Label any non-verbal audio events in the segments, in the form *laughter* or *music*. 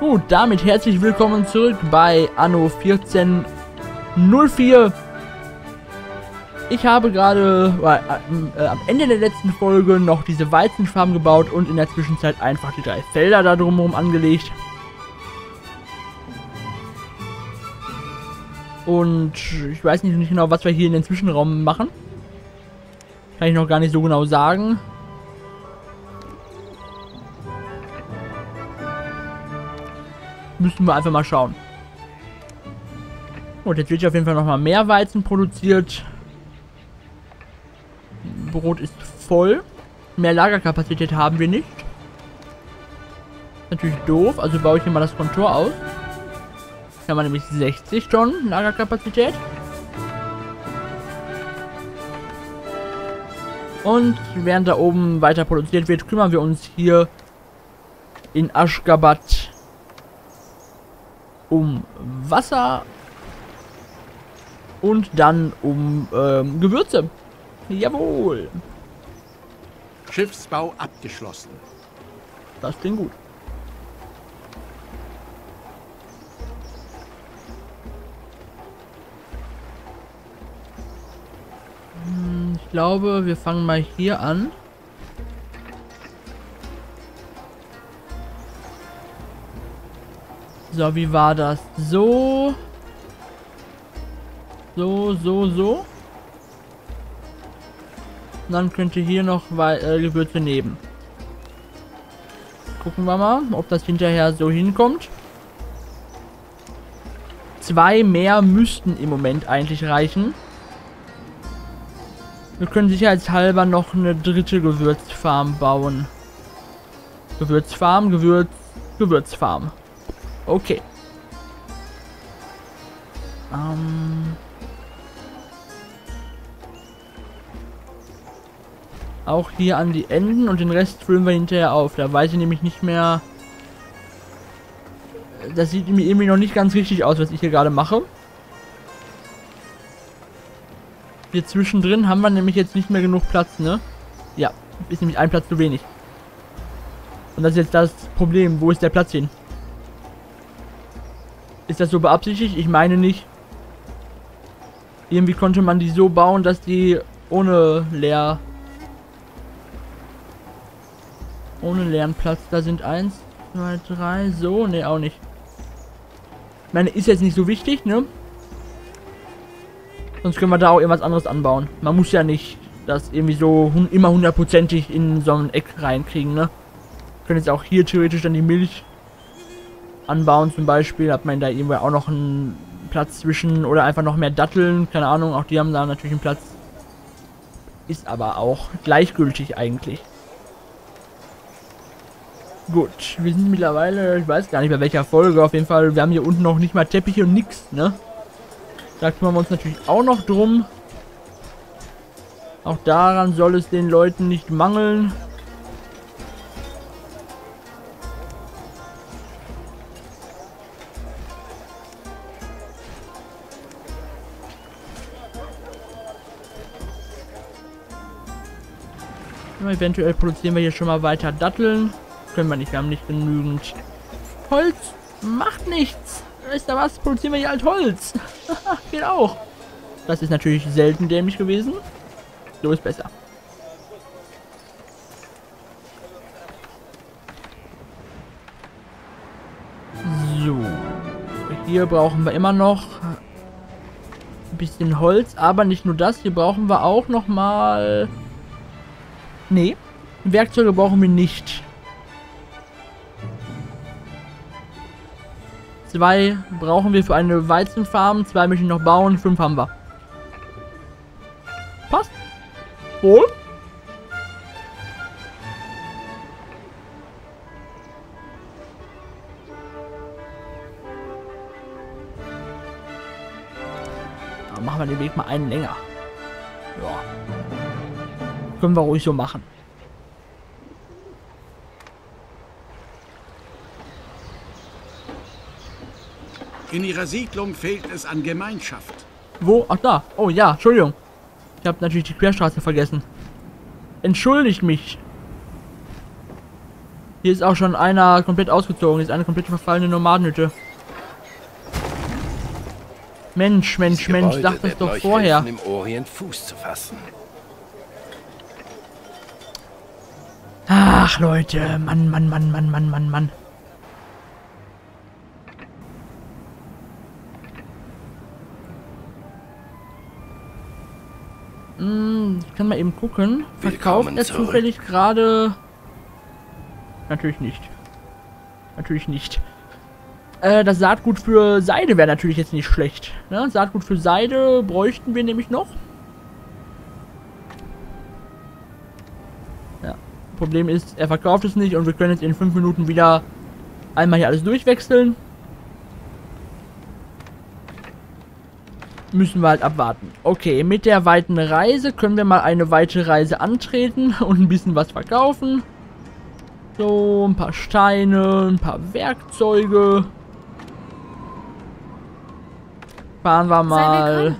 Gut, damit herzlich willkommen zurück bei Anno 1404. Ich habe gerade äh, äh, am Ende der letzten Folge noch diese Weizenfarm gebaut und in der Zwischenzeit einfach die drei Felder da drumherum angelegt. Und ich weiß nicht genau, was wir hier in den Zwischenraum machen. Kann ich noch gar nicht so genau sagen. Müssen wir einfach mal schauen. Und jetzt wird hier auf jeden Fall nochmal mehr Weizen produziert. Brot ist voll. Mehr Lagerkapazität haben wir nicht. Natürlich doof, also baue ich hier mal das Kontor aus. Hier haben wir nämlich 60 Tonnen Lagerkapazität. Und während da oben weiter produziert wird, kümmern wir uns hier in Aschgabat um Wasser und dann um ähm, Gewürze. Jawohl. Schiffsbau abgeschlossen. Das klingt gut. Hm, ich glaube, wir fangen mal hier an. So, wie war das? So. So, so, so. Und dann könnte hier noch äh, Gewürze nehmen. Gucken wir mal, ob das hinterher so hinkommt. Zwei mehr müssten im Moment eigentlich reichen. Wir können sicherheitshalber noch eine dritte Gewürzfarm bauen. Gewürzfarm, Gewürz, Gewürzfarm. Okay. Ähm... Auch hier an die Enden und den Rest füllen wir hinterher auf. Da weiß ich nämlich nicht mehr... Das sieht mir irgendwie noch nicht ganz richtig aus, was ich hier gerade mache. Hier zwischendrin haben wir nämlich jetzt nicht mehr genug Platz, ne? Ja, ist nämlich ein Platz zu wenig. Und das ist jetzt das Problem. Wo ist der Platz hin? Ist das so beabsichtigt? Ich meine nicht. Irgendwie konnte man die so bauen, dass die ohne leer ohne leeren Platz. Da sind eins, zwei, drei. So, ne, auch nicht. Ich meine, ist jetzt nicht so wichtig, ne? Sonst können wir da auch irgendwas anderes anbauen. Man muss ja nicht das irgendwie so immer hundertprozentig in so ein Eck reinkriegen, ne? Können jetzt auch hier theoretisch dann die Milch anbauen zum Beispiel. Hat man da irgendwie auch noch einen Platz zwischen oder einfach noch mehr Datteln. Keine Ahnung, auch die haben da natürlich einen Platz. Ist aber auch gleichgültig eigentlich. Gut, wir sind mittlerweile, ich weiß gar nicht bei welcher Folge, auf jeden Fall, wir haben hier unten noch nicht mal Teppiche und nix, ne? Da kümmern wir uns natürlich auch noch drum. Auch daran soll es den Leuten nicht mangeln. Eventuell produzieren wir hier schon mal weiter Datteln. Können wir nicht, wir haben nicht genügend Holz. Macht nichts. Weißt du was? Produzieren wir hier halt Holz. *laughs* Geht auch. Das ist natürlich selten dämlich gewesen. So ist besser. So. Hier brauchen wir immer noch ein bisschen Holz. Aber nicht nur das. Hier brauchen wir auch noch mal... Nee. Werkzeuge brauchen wir nicht. Zwei brauchen wir für eine Weizenfarm. Zwei möchte ich noch bauen. Fünf haben wir. Passt. Wohl. Machen wir den Weg mal einen länger. Können wir ruhig so machen. In ihrer Siedlung fehlt es an Gemeinschaft. Wo? Ach da. Oh ja, Entschuldigung. Ich habe natürlich die Querstraße vergessen. Entschuldigt mich. Hier ist auch schon einer komplett ausgezogen. Hier ist eine komplett verfallene Nomadenhütte. Mensch, Mensch, Mensch, sag das doch vorher. Im Orient Fuß zu fassen. Ach, Leute. Mann, Mann, Mann, Mann, Mann, Mann, Mann. Hm, ich kann mal eben gucken. Verkauft er zufällig gerade... Natürlich nicht. Natürlich nicht. Äh, das Saatgut für Seide wäre natürlich jetzt nicht schlecht. Ne? Saatgut für Seide bräuchten wir nämlich noch. Problem ist, er verkauft es nicht und wir können jetzt in 5 Minuten wieder einmal hier alles durchwechseln. Müssen wir halt abwarten. Okay, mit der weiten Reise können wir mal eine weite Reise antreten *laughs* und ein bisschen was verkaufen. So, ein paar Steine, ein paar Werkzeuge. Fahren wir mal.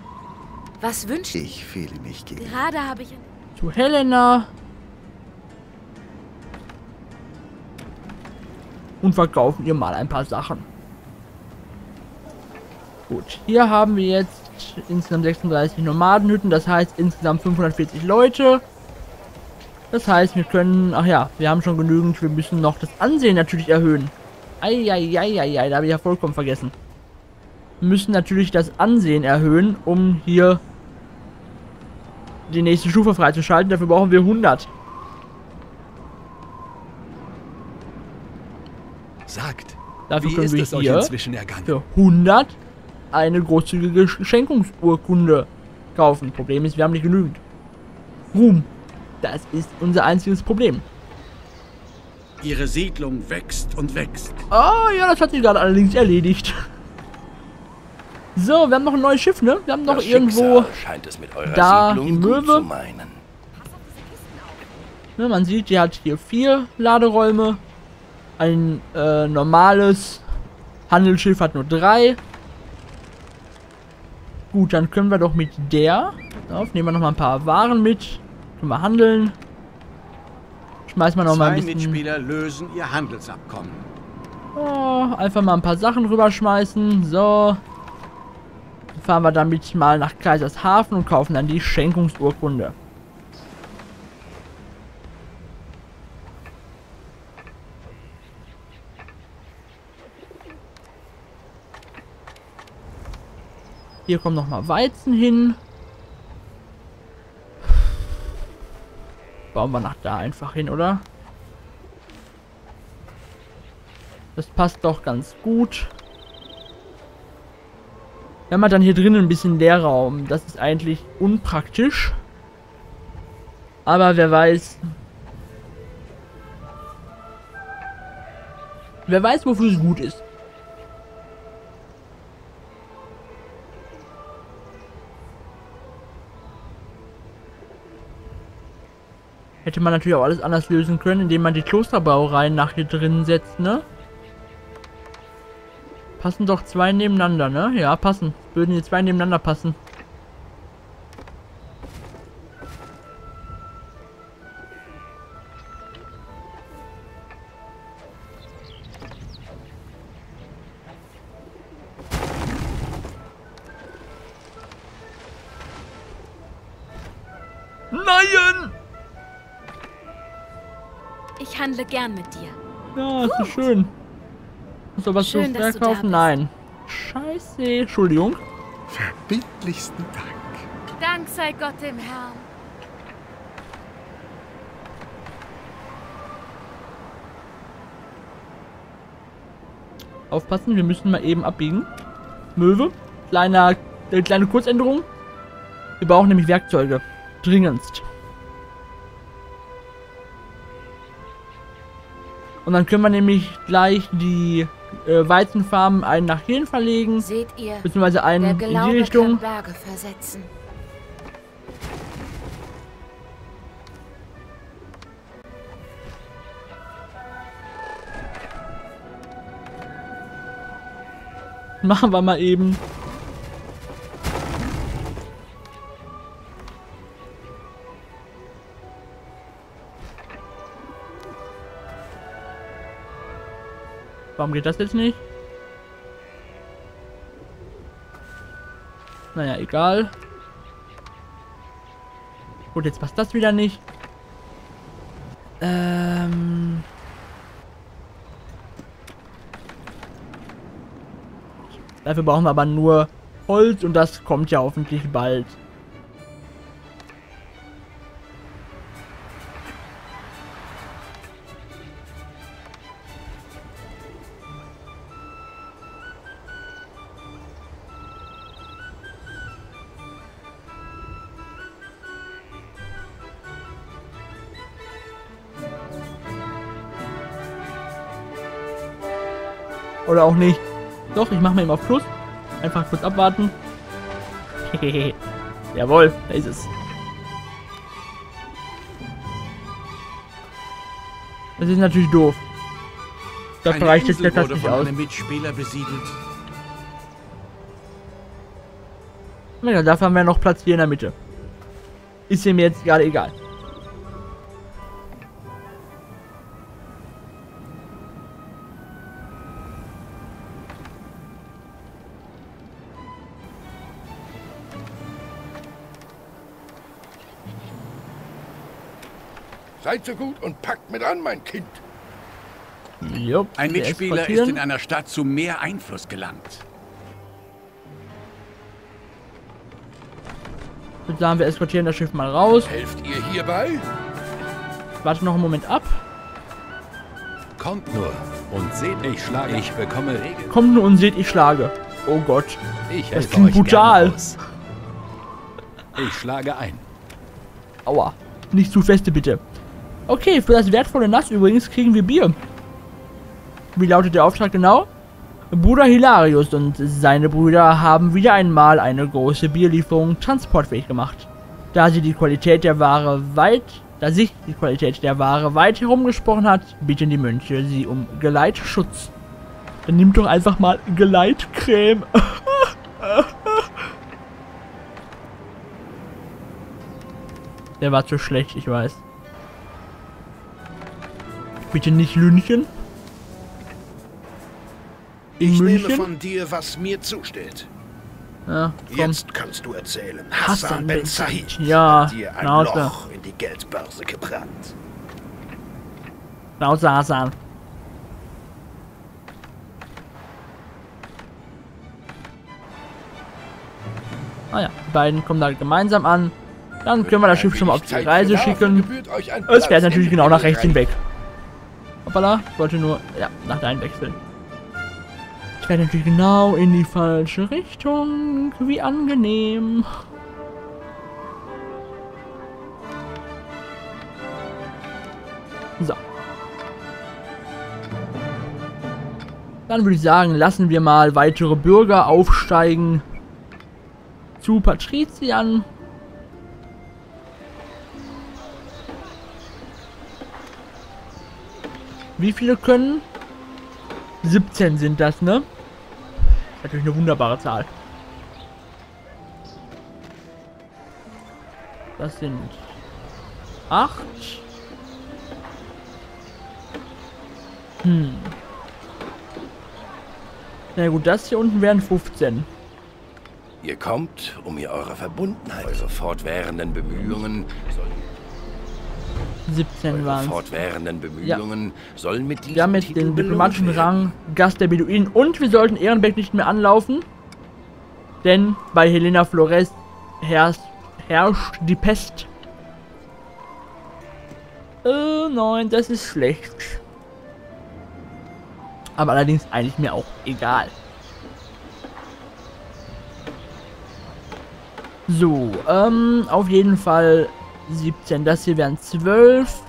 Was wünscht ihr? Ich fehle mich gegen. Gerade habe ich... zu Helena. Und verkaufen ihr mal ein paar Sachen. Gut, hier haben wir jetzt insgesamt 36 Nomadenhütten, das heißt insgesamt 540 Leute. Das heißt, wir können, ach ja, wir haben schon genügend, wir müssen noch das Ansehen natürlich erhöhen. Eieieiei, da habe ich ja vollkommen vergessen. Wir müssen natürlich das Ansehen erhöhen, um hier die nächste Stufe freizuschalten. Dafür brauchen wir 100. Sagt, Dafür wie können ist wir hier für 100 eine großzügige Schenkungsurkunde kaufen. Problem ist, wir haben nicht genügend. Ruhm. Das ist unser einziges Problem. Ihre Siedlung wächst und wächst. Oh ja, das hat sich gerade allerdings erledigt. So, wir haben noch ein neues Schiff, ne? Wir haben noch Das irgendwo, Schicksal scheint es mit eurer da Siedlung die Möwe. ne, man sieht, die hat hier vier Laderäume. Ein äh, normales Handelsschiff hat nur drei. Gut, dann können wir doch mit der. Auf, nehmen wir noch mal ein paar Waren mit. Können wir handeln. Schmeißen wir noch mal Zwei ein bisschen. Mitspieler lösen ihr Handelsabkommen. Oh, einfach mal ein paar Sachen rüberschmeißen. So. Dann fahren wir damit mal nach Kaisershafen und kaufen dann die Schenkungsurkunde. Hier kommt noch mal Weizen hin. Bauen wir nach da einfach hin, oder? Das passt doch ganz gut. Wir haben halt dann hier drinnen ein bisschen Leerraum. Das ist eigentlich unpraktisch. Aber wer weiß. Wer weiß, wofür es gut ist. Hätte man natürlich auch alles anders lösen können, indem man die Klosterbrauereien nach hier drin setzt, ne? Passen doch zwei nebeneinander, ne? Ja, passen. Würden die zwei nebeneinander passen. Gern mit dir. Ja, ist so schön. Muss doch was Schön, zu da verkaufen? Nein. Scheiße. Entschuldigung. Verbindlichsten Dank. Dank sei Gott dem Herrn. Aufpassen, wir müssen mal eben abbiegen. Möwe. Kleiner, äh, kleine Kurzänderung. Wir brauchen nämlich Werkzeuge. Dringendst. Und dann können wir nämlich gleich die äh, Weizenfarmen einen nach hierhin verlegen. Seht ihr, Beziehungsweise einen in die Richtung. Machen wir mal eben. Warum geht das jetzt nicht? Naja, egal. Gut, jetzt passt das wieder nicht. Ähm... Dafür brauchen wir aber nur Holz und das kommt ja hoffentlich bald. Oder auch nicht. Doch, ich mache mal eben auf Plus. Einfach kurz abwarten. *laughs* Jawohl, da ist es. Das ist natürlich doof. Das Eine reicht jetzt der wurde nicht von aus. Mitspieler besiedelt. Ja, dafür haben wir noch Platz hier in der Mitte. Ist mir jetzt gerade egal. Seid so gut und packt mit an, mein Kind. Jupp, Ein Mitspieler ist in einer Stadt zu mehr Einfluss gelangt. Ich würde sagen, wir eskortieren das Schiff mal raus. Helft ihr hierbei? Warte noch einen Moment ab. Kommt nur und seht, ich schlage. Ich bekomme Regeln. Kommt nur und seht, ich schlage. Oh Gott. Ich Das klingt euch brutal. Ich schlage ein. Aua. Nicht zu feste, bitte. Okay, für das wertvolle Nass übrigens kriegen wir Bier. Wie lautet der Auftrag genau? Bruder Hilarius und seine Brüder haben wieder einmal eine große Bierlieferung transportfähig gemacht. Da sie die Qualität der Ware weit, da sich die Qualität der Ware weit herumgesprochen hat, bitten die Mönche sie um Geleitschutz. Dann nimmt doch einfach mal Geleitcreme. *laughs* Der war zu schlecht, ich weiß. Bitte nicht Lünchen. Ich nehme München? von dir, was mir zusteht. Ja. Jetzt kannst du erzählen. Hassan Hassan Ben Said Ja, hat dir ein Schnauze. Loch in die Geldbörse gebrannt. Schnauze Hassan. Ah ja, die beiden kommen da gemeinsam an. Dann können wir das Schiff schon mal auf die Reise schicken. Es fährt natürlich genau nach rechts hinweg. Hoppala, wollte nur, ja, nach dahin wechseln. Ich werde natürlich genau in die falsche Richtung. Wie angenehm. So. Dann würde ich sagen, lassen wir mal weitere Bürger aufsteigen zu Patrizian. Wie viele können? 17 sind das, ne? Natürlich eine wunderbare Zahl. Das sind 8. Hm. Na gut, das hier unten wären 15. Ihr kommt, um mir eure Verbundenheit, eure fortwährenden Bemühungen, sollen, 17 eure waren fortwährenden Bemühungen sollen mit diesem Wir haben jetzt Titel den diplomatischen. Rang Gast der Beduinen und wir sollten Ehrenbeck nicht mehr anlaufen. Denn bei Helena Flores herrscht, herrscht die Pest. Äh, nein, das ist schlecht. Aber allerdings eigentlich mir auch egal. So, ähm, auf jeden Fall 17. Das hier wären 12.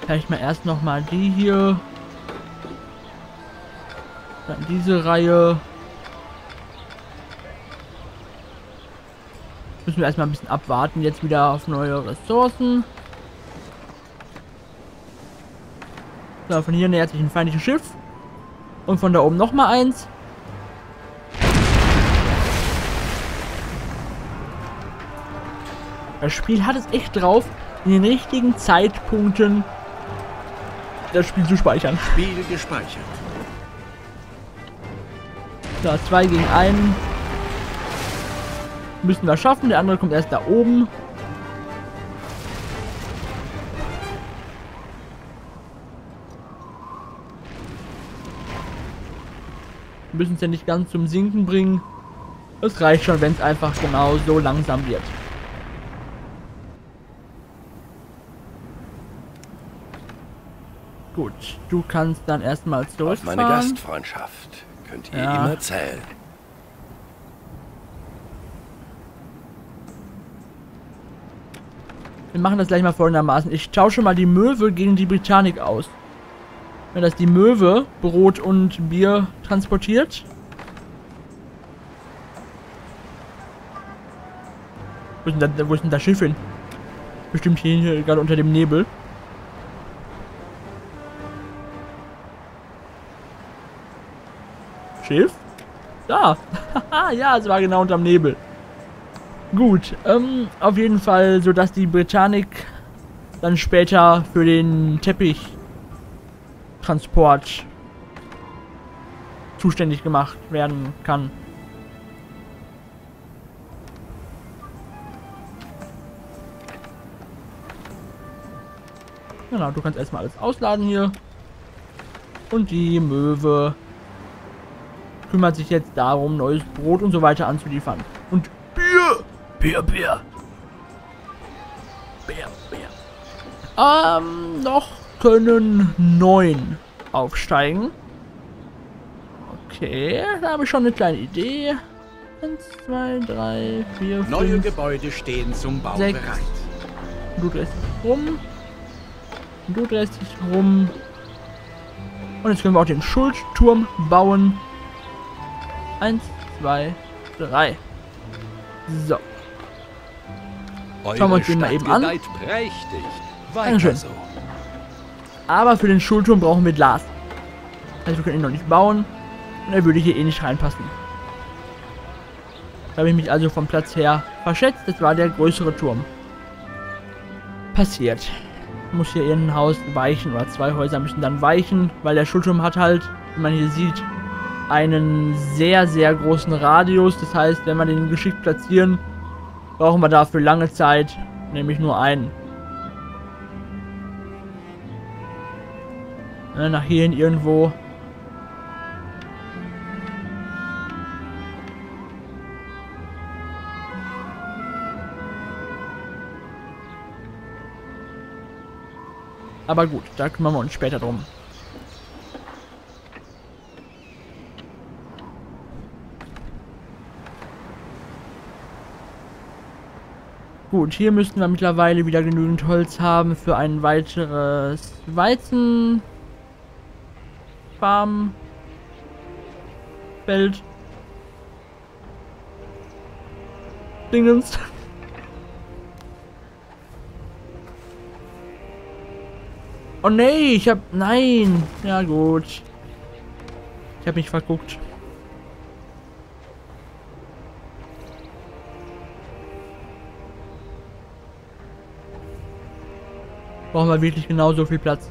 Vielleicht mal erst noch mal die hier. Dann diese Reihe. Müssen wir erstmal ein bisschen abwarten. Jetzt wieder auf neue Ressourcen. So, von hier nähert sich ein feindliches Schiff. Und von da oben noch mal eins. Das Spiel hat es echt drauf, in den richtigen Zeitpunkten das Spiel zu speichern. Spiel gespeichert. Da, zwei gegen einen. Müssen wir schaffen. Der andere kommt erst da oben. Müssen es ja nicht ganz zum Sinken bringen. Es reicht schon, wenn es einfach genau so langsam wird. Gut, du kannst dann erstmal Auf zurückfahren. meine Gastfreundschaft könnt ihr Ja. immer zählen. Wir machen das gleich mal folgendermaßen. Ich tausche mal die Möwe gegen die Britannik aus. Wenn das die Möwe Brot und Bier transportiert. Wo ist denn da, wo ist denn das Schiff hin? Bestimmt hier gerade unter dem Nebel. Schiff? Da. *laughs* ja, es war genau unterm Nebel. Gut, ähm, auf jeden Fall, so dass die Britannik dann später für den Teppichtransport zuständig gemacht werden kann. Genau, du kannst erstmal alles ausladen hier. Und die Möwe kümmert sich jetzt darum, neues Brot und so weiter anzuliefern. Und Bier! Bier, Bier! Bier, Bier. Ähm, noch können neun aufsteigen. Okay, da habe ich schon eine kleine Idee. Eins, zwei, drei, vier, Neue fünf. Gebäude stehen zum Bau Sechs. bereit. Du drehst dich rum. Du drehst dich rum. Und jetzt können wir auch den Schuldturm bauen. Eins, zwei, drei. So. Eure Schauen wir uns den mal eben an. prächtig. Dankeschön. so. Aber für den Schulturm brauchen wir Glas. Also wir können ihn noch nicht bauen. Und er würde hier eh nicht reinpassen. Da habe ich mich also vom Platz her verschätzt. Das war der größere Turm. Passiert. Muss hier irgendein Haus weichen oder zwei Häuser müssen dann weichen, weil der Schulturm hat halt, wie man hier sieht, einen sehr, sehr großen Radius. Das heißt, wenn wir den geschickt platzieren, brauchen wir dafür lange Zeit, nämlich nur einen. Ne, nach hierhin irgendwo. Aber gut, da kümmern wir uns später drum. Gut, hier müssten wir mittlerweile wieder genügend Holz haben für ein weiteres Weizen Farm Feld Dingens. Oh nee, ich hab. Nein! Ja gut. Ich hab mich verguckt. Brauchen wir wirklich genauso viel Platz.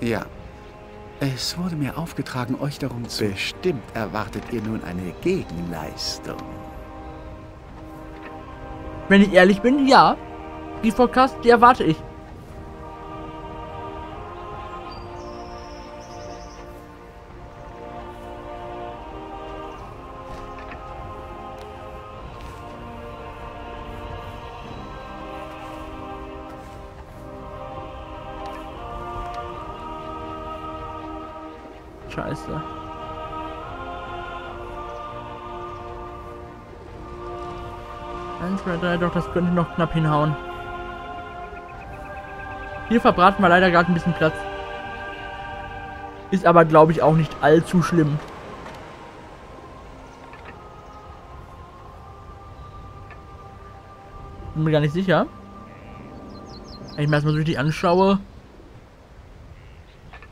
Ja. Es wurde mir aufgetragen, euch darum zu... Bestimmt erwartet ihr nun eine Gegenleistung. Wenn ich ehrlich bin, ja. Die Forecast, die erwarte ich. Könnte noch knapp hinhauen. Hier verbraten wir leider gerade ein bisschen Platz. Ist aber, glaube ich, auch nicht allzu schlimm. Bin mir gar nicht sicher. Wenn ich mir das mal so richtig anschaue.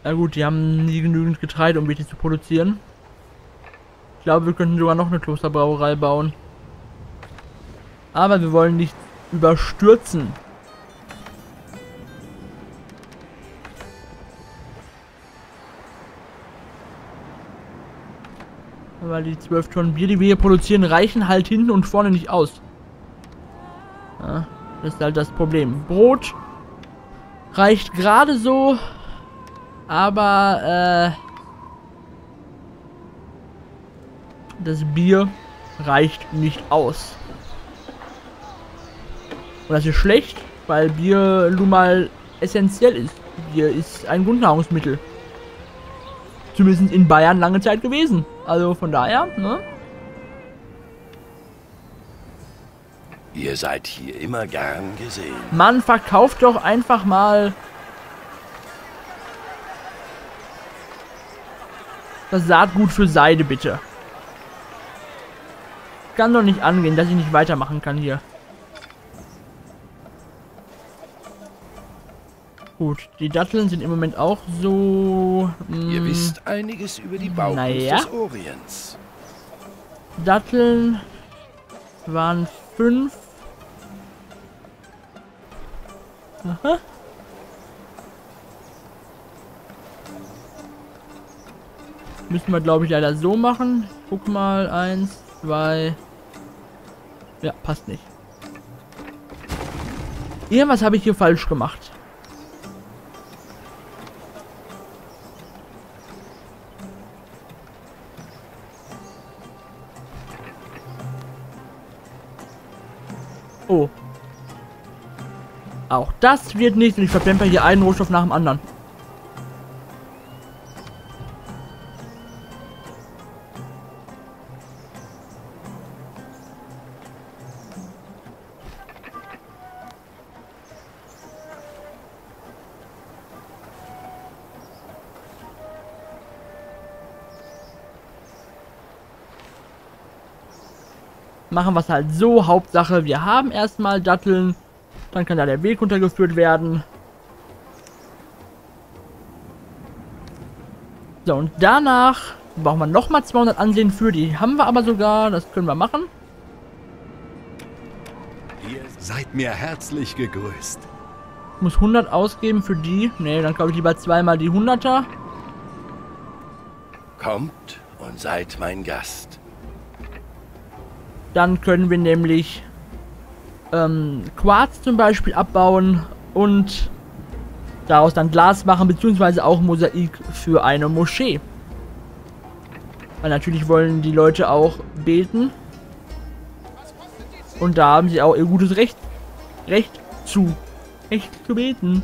Na gut, die haben nie genügend Getreide, um wirklich zu produzieren. Ich glaube, wir könnten sogar noch eine Klosterbrauerei bauen. Aber wir wollen nicht überstürzen. Weil die 12 Tonnen Bier, die wir hier produzieren, reichen halt hinten und vorne nicht aus. Ja, das ist halt das Problem. Brot reicht gerade so, aber äh, das Bier reicht nicht aus. Und das ist schlecht, weil Bier nun mal essentiell ist. Bier ist ein Grundnahrungsmittel. Zumindest in Bayern lange Zeit gewesen. Also von daher, ne? Ihr seid hier immer gern gesehen. Mann, verkauft doch einfach mal das Saatgut für Seide, bitte. Kann doch nicht angehen, dass ich nicht weitermachen kann hier. Gut, die Datteln sind im Moment auch so... Ihr mh, wisst einiges über die Baukunst naja. des Orients. Datteln waren fünf. Aha. Müssen wir, glaube ich, leider so machen. Guck mal, eins, zwei. Ja, passt nicht. Irgendwas habe ich hier falsch gemacht. Das wird nicht und ich verplemper hier einen Rohstoff nach dem anderen. machen wir es halt so. Hauptsache, wir haben erstmal Datteln. Dann kann da der Weg untergeführt werden. So, und danach brauchen wir nochmal 200 Ansehen für. Die haben wir aber sogar. Das können wir machen. Ihr seid mir herzlich gegrüßt. Muss 100 ausgeben für die. Ne, dann glaube ich lieber zweimal die 100er. Kommt und seid mein Gast. Dann können wir nämlich ähm, Quarz zum Beispiel abbauen und daraus dann Glas machen, beziehungsweise auch Mosaik für eine Moschee. Weil natürlich wollen die Leute auch beten. Und da haben sie auch ihr gutes Recht, Recht zu. Recht zu beten.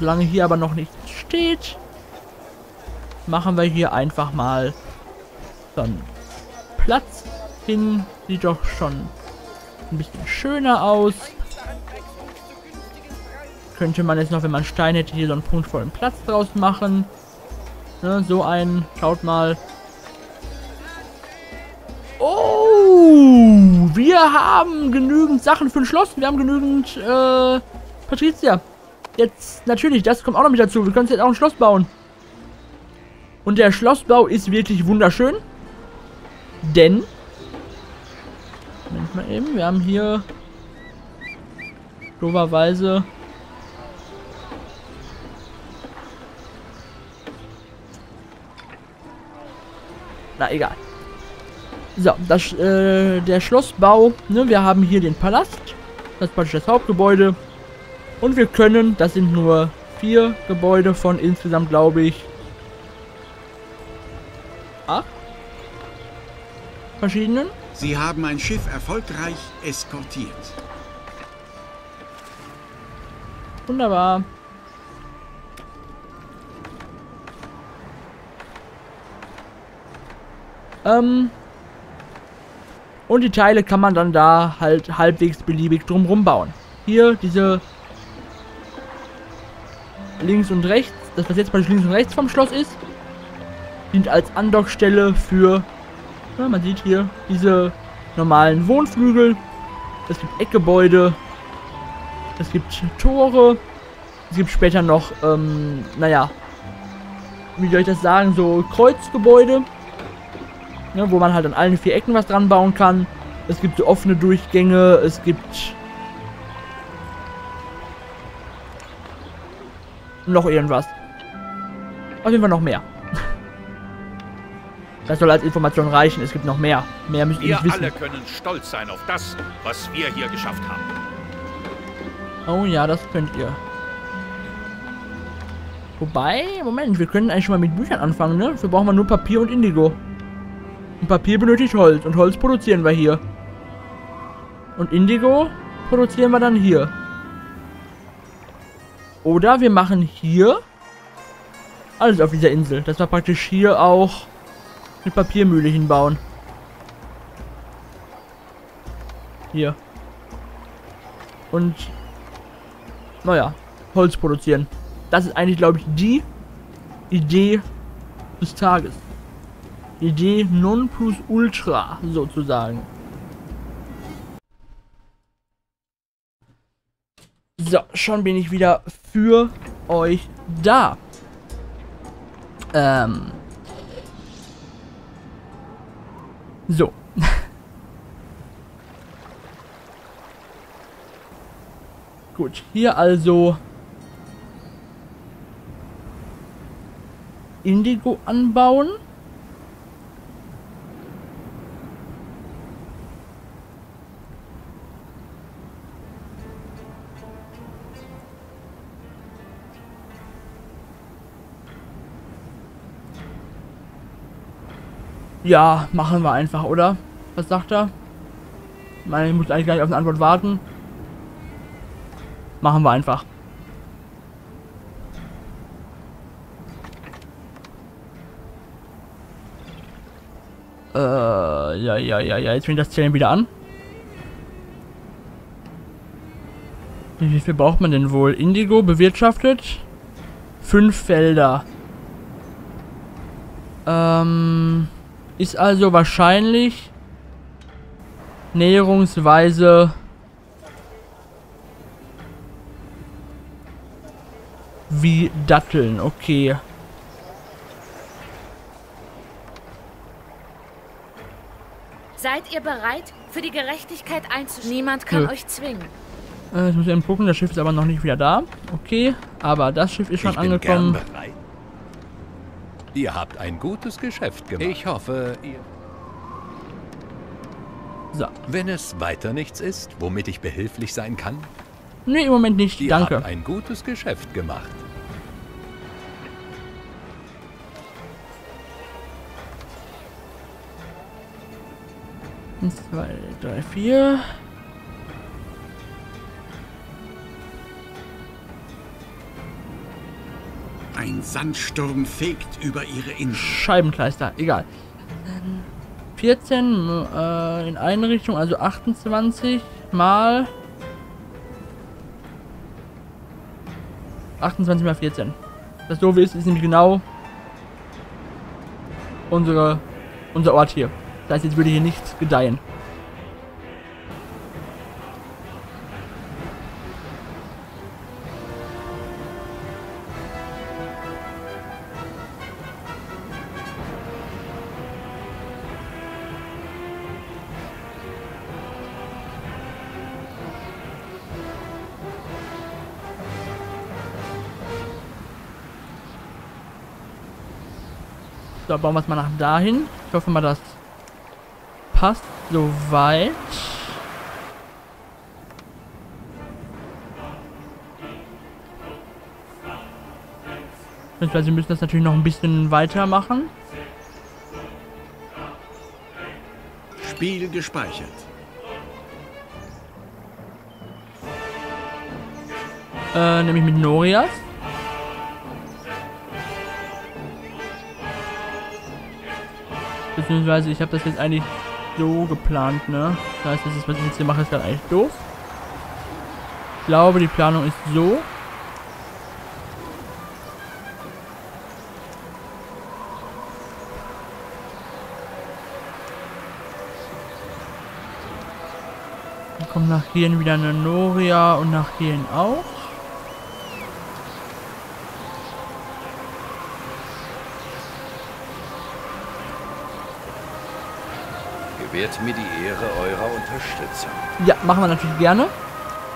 Solange hier aber noch nichts steht, machen wir hier einfach mal dann Platz hin. Sieht doch schon ein bisschen schöner aus. Könnte man jetzt noch, wenn man Stein hätte, hier so einen punktvollen Platz draus machen. Ne, so ein, schaut mal. Oh, wir haben genügend Sachen für ein Schloss. Wir haben genügend, äh, Patrizier. Jetzt, natürlich, das kommt auch noch mit dazu. Wir können jetzt auch ein Schloss bauen. Und der Schlossbau ist wirklich wunderschön. Denn. Moment mal eben, wir haben hier. Doverweise. Na egal. So, das, äh, der Schlossbau, ne, wir haben hier den Palast. Das ist praktisch das Hauptgebäude. Und wir können, das sind nur vier Gebäude von insgesamt, glaube ich, acht verschiedenen. Sie haben ein Schiff erfolgreich eskortiert. Wunderbar. Ähm. Und die Teile kann man dann da halt halbwegs beliebig drumrum bauen. Hier diese links und rechts, das was jetzt praktisch links und rechts vom Schloss ist, dient als Andockstelle für, ja, man sieht hier, diese normalen Wohnflügel. Es gibt Eckgebäude, es gibt Tore, es gibt später noch, ähm, naja, wie soll ich das sagen, so Kreuzgebäude, Ne, wo man halt an allen vier Ecken was dran bauen kann. Es gibt so offene Durchgänge, es gibt noch irgendwas. Auf jeden Fall noch mehr. Das soll als Information reichen. Es gibt noch mehr. Mehr müsst ihr Wir nicht wissen. alle können stolz sein auf das, was wir hier geschafft haben. Oh ja, das könnt ihr. Wobei, Moment, wir können eigentlich schon mal mit Büchern anfangen, ne? Dafür brauchen wir nur Papier und Indigo. Und Papier benötigt Holz. Und Holz produzieren wir hier. Und Indigo produzieren wir dann hier. Oder wir machen hier alles auf dieser Insel. Dass wir praktisch hier auch eine Papiermühle hinbauen. Hier. Und naja, Holz produzieren. Das ist eigentlich, glaube ich, die Idee des Tages. Idee non plus ultra, sozusagen. So, schon bin ich wieder für euch da. Ähm. So. *laughs* Gut, hier also Indigo anbauen. Ja, machen wir einfach, oder? Was sagt er? Ich meine, ich muss eigentlich gar nicht auf eine Antwort warten. Machen wir einfach. Äh, ja, ja, ja, ja. Jetzt fängt das Zählen wieder an. Wie viel braucht man denn wohl? Indigo bewirtschaftet. Fünf Felder. Ähm, ist also wahrscheinlich näherungsweise wie Datteln. Okay. Seid ihr bereit, für die Gerechtigkeit einzustehen? Niemand kann Nö. euch zwingen. Äh, ich muss eben gucken, das Schiff ist aber noch nicht wieder da. Okay, aber das Schiff ist schon ich bin angekommen. gern bereit. Ihr habt ein gutes Geschäft gemacht. Ich hoffe, ihr... So. Wenn es weiter nichts ist, womit ich behilflich sein kann, Nee, im Moment nicht. ihr Danke. habt ein gutes Geschäft gemacht. Eins, zwei, drei, vier. Ein Sandsturm fegt über ihre Insel. Scheibenkleister, egal. 14 äh, in eine Richtung, also 28 mal 28 mal 14. Das doofe ist, ist nämlich genau unsere, unser Ort hier. Das heißt, jetzt würde hier nichts gedeihen. So, bauen wir es mal nach dahin. Ich hoffe mal, das passt soweit. Beziehungsweise wir müssen das natürlich noch ein bisschen weitermachen. Spiel gespeichert. Äh, nämlich mit Norias. Beziehungsweise ich habe das jetzt eigentlich so geplant, ne? Das heißt, das ist, was ich jetzt hier mache, ist dann eigentlich doof. Ich glaube, die Planung ist so. Dann kommt nach hierhin wieder eine Noria und nach hierhin auch. Gewährt mir die Ehre eurer Unterstützung. Ja, machen wir natürlich gerne.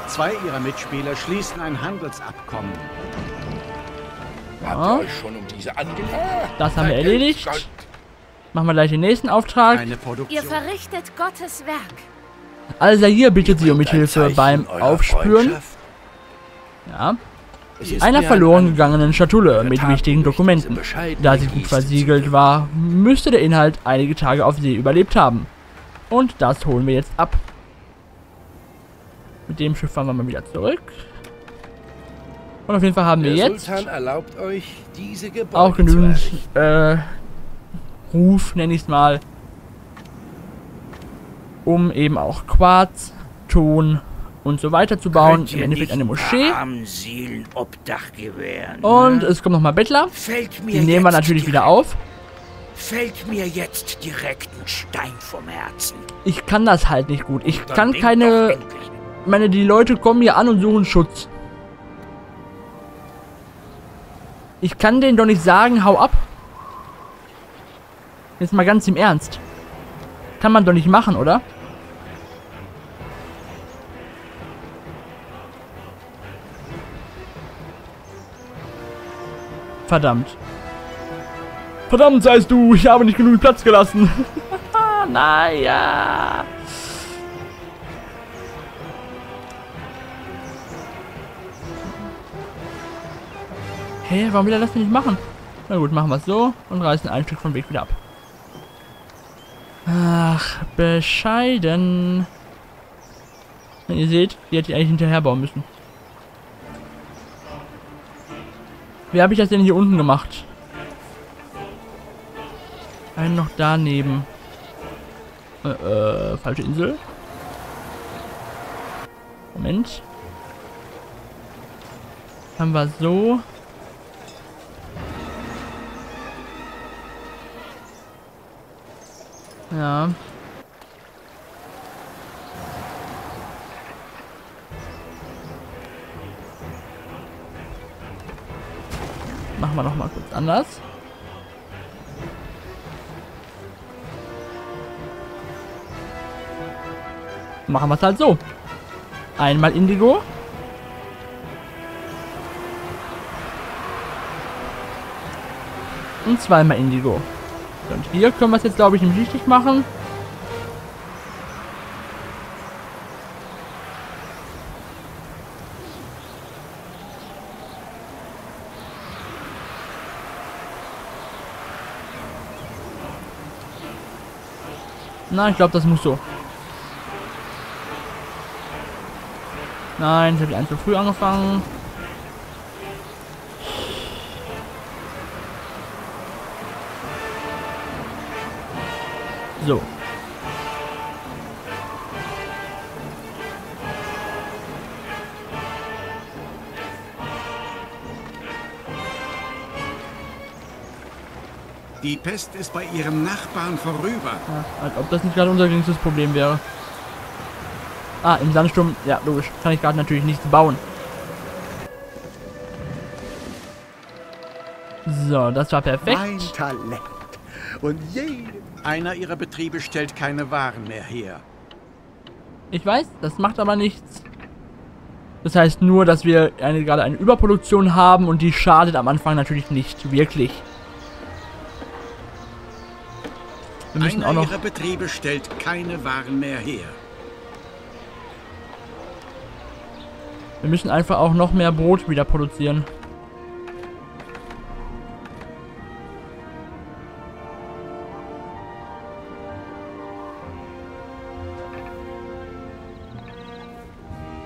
Zwei ihrer Mitspieler schließen ein Handelsabkommen. Habt ihr euch schon um diese Angelegenheit? Das haben wir erledigt. Machen wir gleich den nächsten Auftrag. Eine Ihr verrichtet Gottes Werk. Alsair bittet sie um Mithilfe beim Aufspüren. Ja. Einer verloren gegangenen Schatulle mit wichtigen Dokumenten. Da sie gut versiegelt war, müsste der Inhalt einige Tage auf See überlebt haben. Und das holen wir jetzt ab. Mit dem Schiff fahren wir mal wieder zurück. Und auf jeden Fall haben wir Der jetzt auch genügend äh, Ruf, nenne ich es mal, um eben auch Quarz, Ton und so weiter zu bauen. Im Endeffekt eine Moschee. Und hm? es kommen nochmal Bettler. fällt mir Die nehmen wir natürlich wieder auf. Fällt mir jetzt direkt ein Stein vom Herzen. Ich kann das halt nicht gut. Ich Dann kann keine. Ich meine, die Leute kommen hier an und suchen Schutz. Ich kann denen doch nicht sagen, hau ab. Jetzt mal ganz im Ernst. Kann man doch nicht machen, oder? Verdammt. Verdammt, seist du, ich habe nicht genug Platz gelassen. *laughs* naja. Hä, warum will er das denn nicht machen? Na gut, machen wir es so und reißen ein Stück vom Weg wieder ab. Ach, bescheiden. Wenn ihr seht, die hätte ich eigentlich hinterher bauen müssen. Wie habe ich das denn hier unten gemacht? Einen noch daneben. Äh, äh, falsche Insel. Moment. Haben wir so. Ja. Machen wir noch mal kurz anders. Machen wir es halt so. Einmal Indigo. Und zweimal Indigo. Und hier können wir es jetzt, glaube ich, nicht richtig machen. Na, ich glaube, das muss so. Nein, ich habe ein zu früh angefangen. So. Die Pest ist bei ihrem Nachbarn vorüber. Ja, als ob das nicht gerade unser geringstes Problem wäre. Ah, im Sandsturm, ja, logisch. Kann ich gerade natürlich nichts bauen. So, das war perfekt. Mein Talent. Und jedem Einer ihrer Betriebe stellt keine Waren mehr her. Ich weiß, das macht aber nichts. Das heißt nur, dass wir eine, gerade eine Überproduktion haben und die schadet am Anfang natürlich nicht wirklich. Wir müssen Einer auch noch... ihrer Betriebe stellt keine Waren mehr her. Wir müssen einfach auch noch mehr Brot wieder produzieren.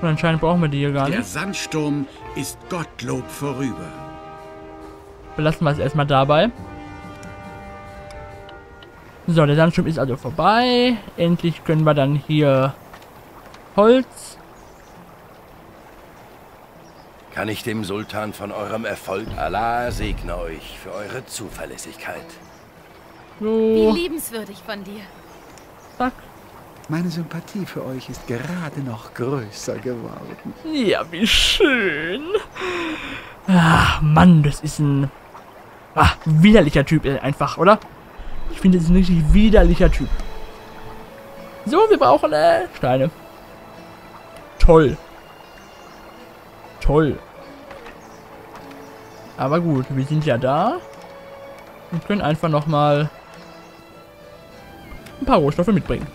Und anscheinend brauchen wir die hier gar Der nicht. Sandsturm ist Gottlob vorüber. Belassen wir es erstmal dabei. So, der Sandsturm ist also vorbei. Endlich können wir dann hier Holz. Kann ich dem Sultan von eurem Erfolg Allah segne euch für eure Zuverlässigkeit. Wie So, liebenswürdig von dir. zack. Meine Sympathie für euch ist gerade noch größer geworden. Ja, wie schön. Ach, Mann, das ist ein ah, widerlicher Typ äh, einfach, oder? Ich finde, das ist ein richtig widerlicher Typ. So, wir brauchen äh, Steine. Toll. Toll. Aber gut, wir sind ja da. Und können einfach nochmal ein paar Rohstoffe mitbringen.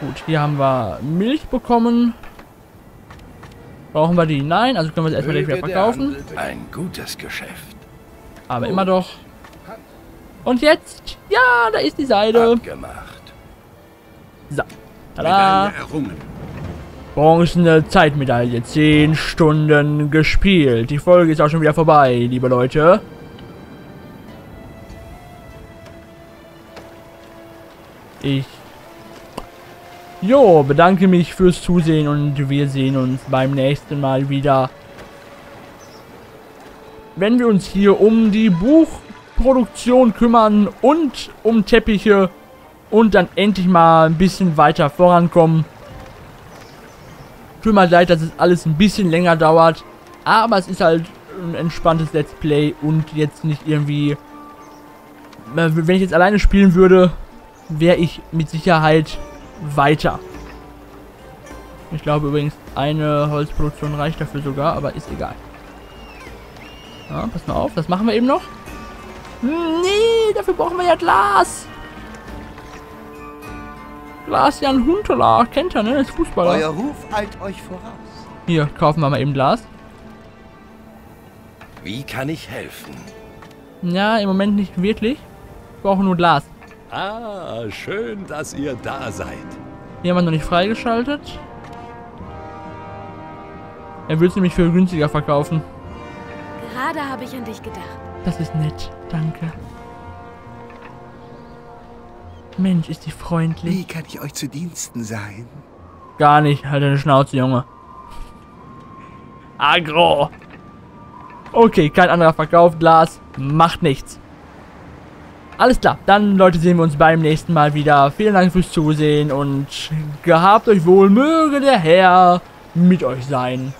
Gut, hier haben wir Milch bekommen. Brauchen wir die? Nein, also können wir es erstmal direkt wieder verkaufen. Ein gutes Geschäft. Aber immer doch. Und jetzt? Ja, da ist die Seide. Abgemacht. So. Tada. Bronzene Zeitmedaille. 10 Stunden gespielt. Die Folge ist auch schon wieder vorbei, liebe Leute. Ich Jo, bedanke mich fürs Zusehen und wir sehen uns beim nächsten Mal wieder. Wenn wir uns hier um die Buchproduktion kümmern und um Teppiche und dann endlich mal ein bisschen weiter vorankommen. Tut mir leid, dass es alles ein bisschen länger dauert, aber es ist halt ein entspanntes Let's Play und jetzt nicht irgendwie... Wenn ich jetzt alleine spielen würde, wäre ich mit Sicherheit weiter. Ich glaube übrigens, eine Holzproduktion reicht dafür sogar, aber ist egal. Ja, pass mal auf, das machen wir eben noch. Nee, dafür brauchen wir ja Glas. Glas Jan Huntelaar, kennt er, ne? Das ist Fußballer. Euer Ruf eilt euch voraus. Hier, kaufen wir mal eben Glas. Wie kann ich helfen? Ja, im Moment nicht wirklich. Wir brauchen nur Glas. Ah, schön, dass ihr da seid. Hier haben wir noch nicht freigeschaltet. Er will es nämlich für günstiger verkaufen. Gerade habe ich an dich gedacht. Das ist nett, danke. Mensch, ist die freundlich. Wie kann ich euch zu Diensten sein? Gar nicht, halt deine Schnauze, Junge. Agro. Okay, kein anderer verkauft Glas. Macht nichts. Alles klar, dann Leute sehen wir uns beim nächsten Mal wieder. Vielen Dank fürs Zusehen und gehabt euch wohl, möge der Herr mit euch sein.